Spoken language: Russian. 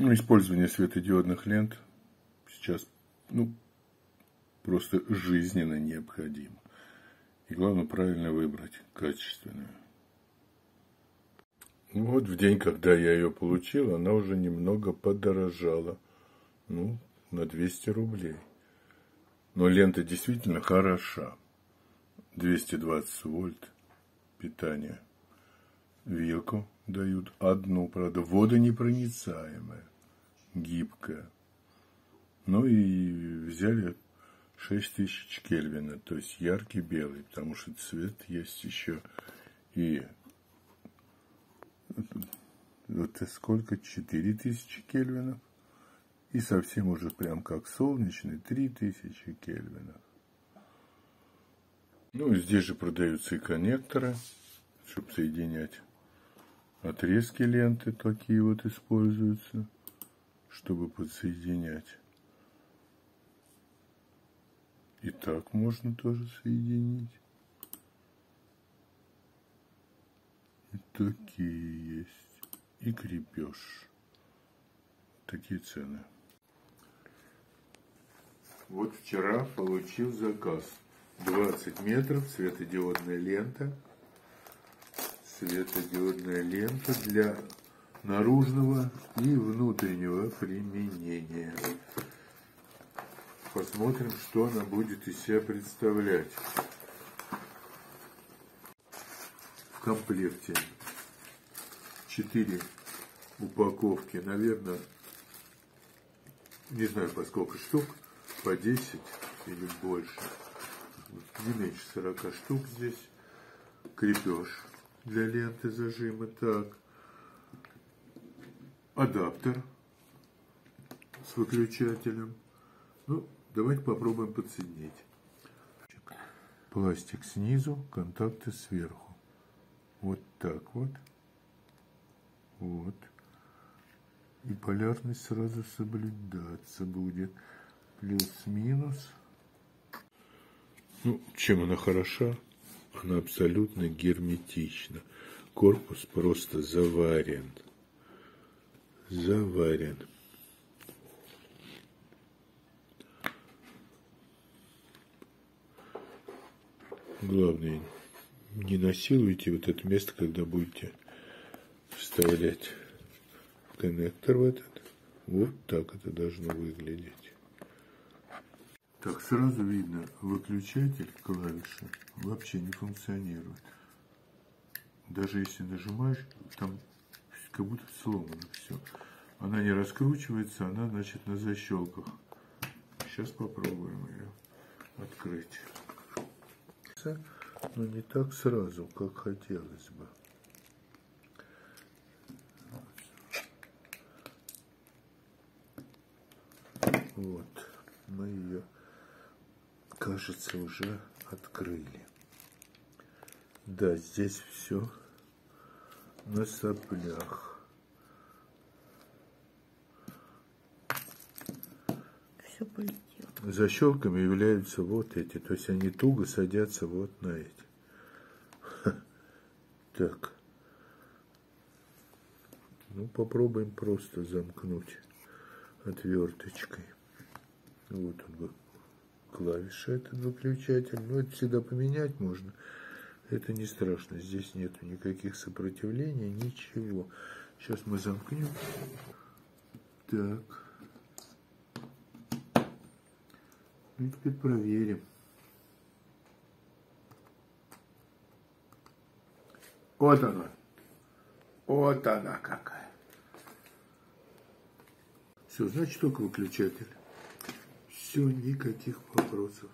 Ну, использование светодиодных лент сейчас ну, просто жизненно необходимо. И главное правильно выбрать качественную. Ну вот в день, когда я ее получил, она уже немного подорожала. Ну, на 200 рублей. Но лента действительно хороша. 220 вольт питания. Вилку дают одну, правда, водонепроницаемая, гибкая. Ну и взяли 6000 кельвина, то есть яркий белый, потому что цвет есть еще и вот сколько? 4000 кельвинов. И совсем уже прям как солнечный, 3000 кельвинов. Ну, здесь же продаются и коннекторы, чтобы соединять отрезки ленты, такие вот используются, чтобы подсоединять. И так можно тоже соединить. И такие есть. И крепеж. Такие цены. Вот вчера получил заказ. 20 метров, светодиодная лента. Светодиодная лента для наружного и внутреннего применения. Посмотрим, что она будет из себя представлять. В комплекте 4 упаковки, наверное, не знаю по сколько штук, по 10 или больше. Не меньше 40 штук здесь. Крепеж для ленты зажима. Так. Адаптер с выключателем. Ну, давайте попробуем подсоединить. Пластик снизу, контакты сверху. Вот так вот. Вот и полярность сразу соблюдаться будет. Плюс-минус. Ну, чем она хороша? Она абсолютно герметична. Корпус просто заварен. Заварен. Главное, не насилуйте вот это место, когда будете вставлять коннектор в этот. Вот так это должно выглядеть. Так, сразу видно, выключатель клавиши вообще не функционирует. Даже если нажимаешь, там как будто сломано все. Она не раскручивается, она, значит, на защелках. Сейчас попробуем ее открыть. Но не так сразу, как хотелось бы. Вот, мы ее, кажется, уже открыли. Да, здесь все на соплях. Все полетело. Защелками являются вот эти, то есть они туго садятся вот на эти. Так. Ну, попробуем просто замкнуть отверточкой. Вот он, клавиша этот выключатель. Ну, это всегда поменять можно. Это не страшно. Здесь нету никаких сопротивлений, ничего. Сейчас мы замкнем. Так. Ну, теперь проверим. Вот она. Вот она какая. Все, значит, только выключатель. Все, никаких вопросов.